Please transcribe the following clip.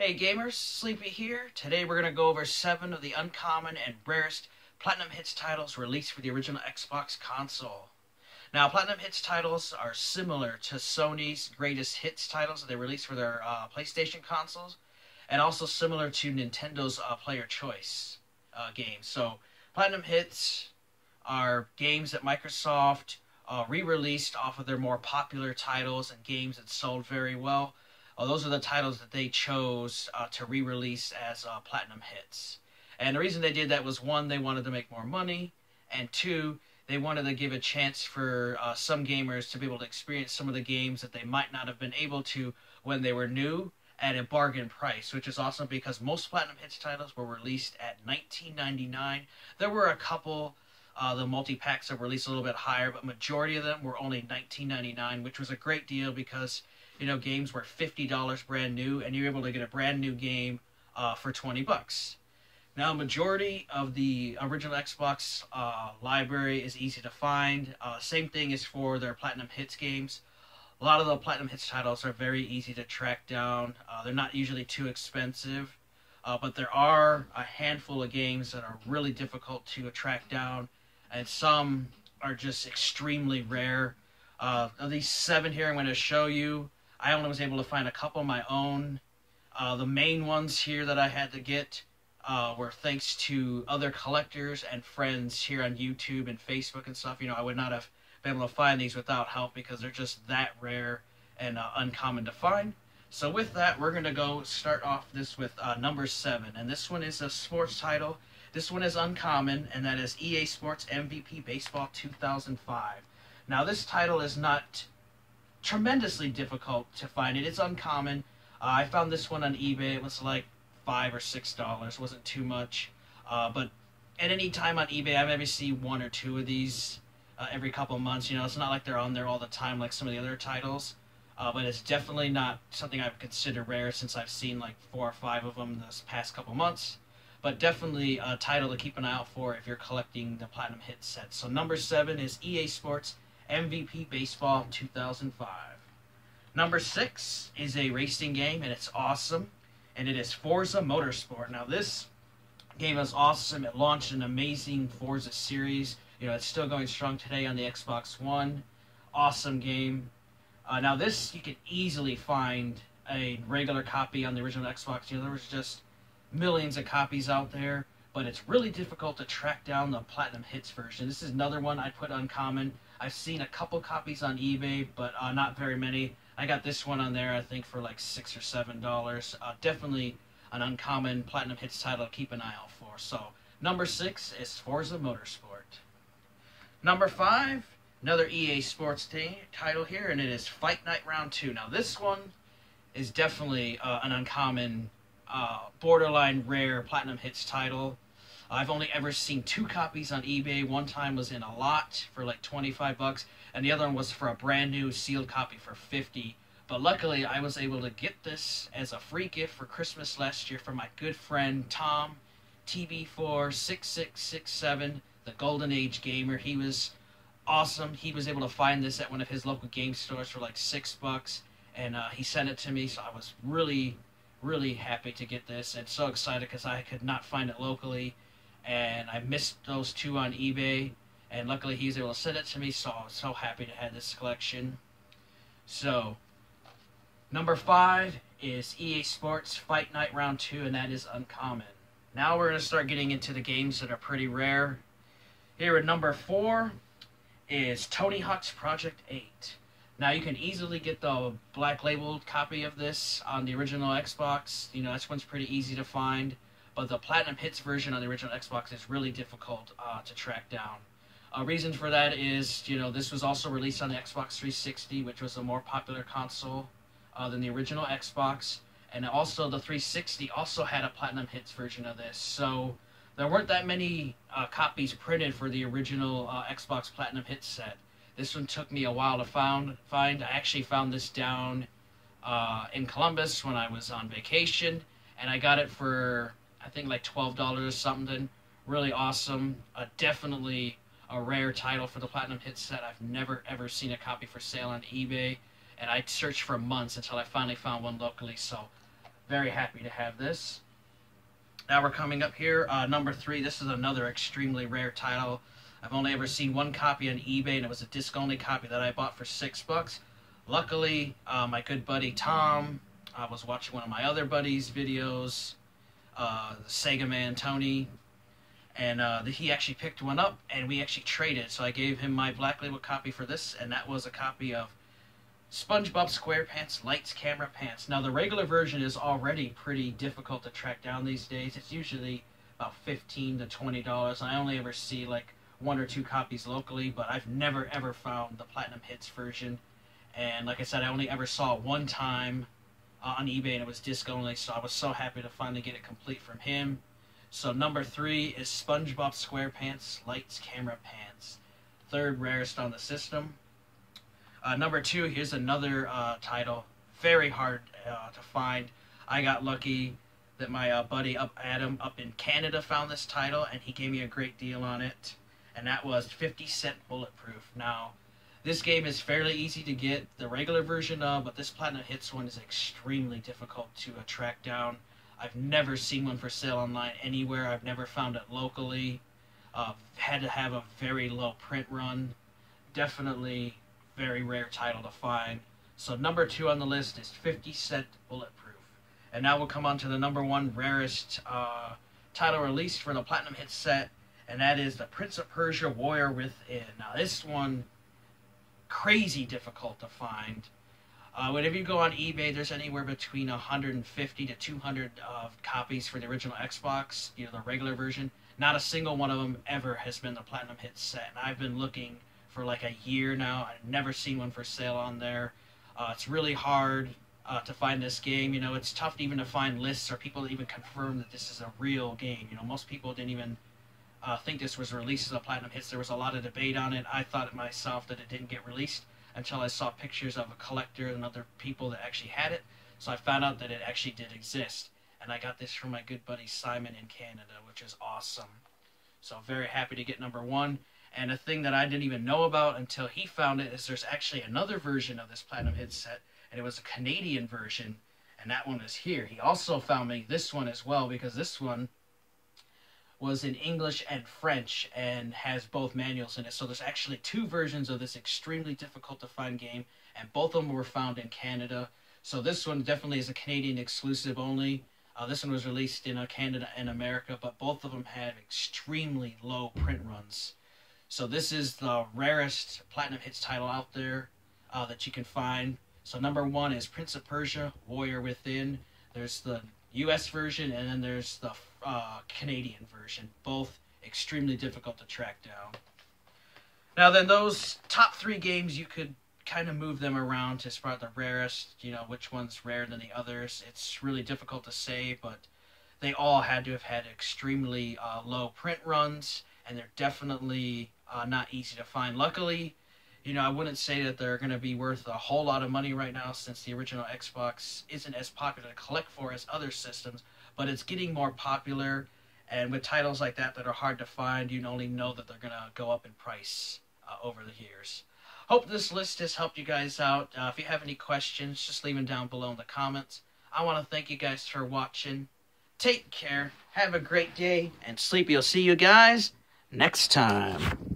Hey gamers, Sleepy here. Today we're going to go over 7 of the uncommon and rarest Platinum Hits titles released for the original Xbox console. Now, Platinum Hits titles are similar to Sony's Greatest Hits titles that they released for their uh, PlayStation consoles, and also similar to Nintendo's uh, Player Choice uh, games. So, Platinum Hits are games that Microsoft uh, re-released off of their more popular titles and games that sold very well. Uh, those are the titles that they chose uh, to re-release as uh, platinum hits. And the reason they did that was one, they wanted to make more money, and two, they wanted to give a chance for uh, some gamers to be able to experience some of the games that they might not have been able to when they were new at a bargain price, which is awesome because most platinum hits titles were released at 19.99. There were a couple uh, the multi packs that were released a little bit higher, but majority of them were only 19.99, which was a great deal because you know games were fifty dollars brand new, and you're able to get a brand new game uh, for 20 bucks. Now, majority of the original Xbox uh, library is easy to find. Uh, same thing is for their Platinum Hits games. A lot of the Platinum Hits titles are very easy to track down. Uh, they're not usually too expensive, uh, but there are a handful of games that are really difficult to track down and some are just extremely rare. Uh, of these seven here, I'm going to show you. I only was able to find a couple of my own. Uh, the main ones here that I had to get uh, were thanks to other collectors and friends here on YouTube and Facebook and stuff. You know, I would not have been able to find these without help because they're just that rare and uh, uncommon to find. So with that, we're going to go start off this with uh, number seven. And this one is a sports title. This one is uncommon, and that is EA Sports MVP Baseball 2005. Now, this title is not tremendously difficult to find. It. It is uncommon. Uh, I found this one on eBay. It was like five or six dollars. wasn't too much. Uh, but at any time on eBay, I maybe see one or two of these uh, every couple months. You know, it's not like they're on there all the time like some of the other titles. Uh, but it's definitely not something I would consider rare since I've seen like four or five of them this past couple months but definitely a title to keep an eye out for if you're collecting the Platinum Hit set. So number seven is EA Sports MVP Baseball 2005. Number six is a racing game, and it's awesome, and it is Forza Motorsport. Now this game is awesome. It launched an amazing Forza series. You know, it's still going strong today on the Xbox One. Awesome game. Uh, now this you can easily find a regular copy on the original Xbox. You know, there was just millions of copies out there, but it's really difficult to track down the Platinum Hits version. This is another one I'd put uncommon. I've seen a couple copies on eBay, but uh, not very many. I got this one on there, I think, for like six or seven dollars. Uh, definitely an uncommon Platinum Hits title to keep an eye out for. So, number six is Forza Motorsport. Number five, another EA Sports title here, and it is Fight Night Round 2. Now, this one is definitely uh, an uncommon uh, borderline rare platinum hits title. I've only ever seen two copies on eBay. One time was in a lot for like 25 bucks, and the other one was for a brand new sealed copy for 50. But luckily, I was able to get this as a free gift for Christmas last year from my good friend Tom, TB46667, the Golden Age Gamer. He was awesome. He was able to find this at one of his local game stores for like six bucks, and uh, he sent it to me. So I was really really happy to get this and so excited because I could not find it locally and I missed those two on eBay and luckily he was able to send it to me so I was so happy to have this collection. So number five is EA Sports Fight Night Round 2 and that is uncommon. Now we're going to start getting into the games that are pretty rare. Here at number four is Tony Hawk's Project 8. Now you can easily get the black labeled copy of this on the original Xbox. You know, this one's pretty easy to find. But the Platinum Hits version on the original Xbox is really difficult uh, to track down. A reason for that is, you know, this was also released on the Xbox 360, which was a more popular console uh, than the original Xbox. And also the 360 also had a Platinum Hits version of this. So there weren't that many uh, copies printed for the original uh, Xbox Platinum Hits set. This one took me a while to found, find. I actually found this down uh, in Columbus when I was on vacation, and I got it for I think like twelve dollars or something. Really awesome. Uh, definitely a rare title for the Platinum Hit set. I've never ever seen a copy for sale on eBay, and I searched for months until I finally found one locally. So very happy to have this. Now we're coming up here, uh, number three. This is another extremely rare title. I've only ever seen one copy on eBay, and it was a disc-only copy that I bought for six bucks. Luckily, uh, my good buddy Tom, I was watching one of my other buddies' videos, uh, Sega Man Tony, and uh, he actually picked one up, and we actually traded. So I gave him my Black Label copy for this, and that was a copy of SpongeBob SquarePants Lights Camera Pants. Now the regular version is already pretty difficult to track down these days. It's usually about fifteen to twenty dollars. I only ever see like one or two copies locally, but I've never ever found the Platinum Hits version. And like I said, I only ever saw one time uh, on eBay, and it was disc only. So I was so happy to finally get it complete from him. So number three is SpongeBob SquarePants Lights Camera Pants, third rarest on the system. Uh, number two, here's another uh, title. Very hard uh, to find. I got lucky that my uh, buddy up Adam up in Canada found this title, and he gave me a great deal on it. And that was 50 Cent Bulletproof. Now, this game is fairly easy to get the regular version of, but this Platinum Hits one is extremely difficult to uh, track down. I've never seen one for sale online anywhere. I've never found it locally. Uh, had to have a very low print run. Definitely very rare title to find. So number two on the list is 50 Cent Bulletproof. And now we'll come on to the number one rarest uh, title released for the Platinum Hit set, and that is the Prince of Persia Warrior Within. Now this one, crazy difficult to find. Uh, whenever you go on eBay, there's anywhere between 150 to 200 uh, copies for the original Xbox, you know, the regular version. Not a single one of them ever has been the Platinum Hit set, and I've been looking for like a year now. I've never seen one for sale on there. Uh, it's really hard uh, to find this game. You know, it's tough even to find lists or people to even confirm that this is a real game. You know, most people didn't even uh, think this was released as a platinum hits. There was a lot of debate on it. I thought it myself that it didn't get released until I saw pictures of a collector and other people that actually had it. So I found out that it actually did exist. And I got this from my good buddy Simon in Canada, which is awesome. So very happy to get number one. And a thing that I didn't even know about until he found it is there's actually another version of this Platinum Hit set, and it was a Canadian version, and that one is here. He also found me this one as well because this one was in English and French and has both manuals in it. So there's actually two versions of this extremely difficult to find game, and both of them were found in Canada. So this one definitely is a Canadian exclusive only. Uh, this one was released in uh, Canada and America, but both of them had extremely low print runs. So this is the rarest Platinum Hits title out there uh, that you can find. So number one is Prince of Persia, Warrior Within. There's the U.S. version, and then there's the uh, Canadian version. Both extremely difficult to track down. Now then, those top three games, you could kind of move them around to spot the rarest, you know, which one's rarer than the others. It's really difficult to say, but they all had to have had extremely uh, low print runs, and they're definitely uh, not easy to find. Luckily, you know, I wouldn't say that they're going to be worth a whole lot of money right now since the original Xbox isn't as popular to collect for as other systems, but it's getting more popular. And with titles like that that are hard to find, you only know that they're going to go up in price uh, over the years. Hope this list has helped you guys out. Uh, if you have any questions, just leave them down below in the comments. I want to thank you guys for watching. Take care, have a great day, and sleep. You'll see you guys next time.